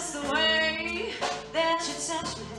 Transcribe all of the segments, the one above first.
miss the way that you touch me.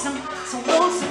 são, so.